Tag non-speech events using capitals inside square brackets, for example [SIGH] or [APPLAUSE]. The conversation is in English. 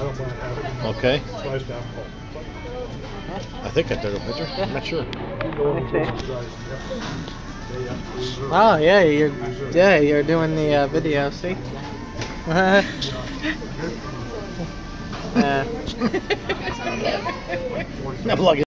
don't mind having it. Okay. I think I took a picture. I'm not sure. Oh yeah, you're yeah you're doing the uh, video. See. [LAUGHS] Uh. [LAUGHS] yeah. I'm it.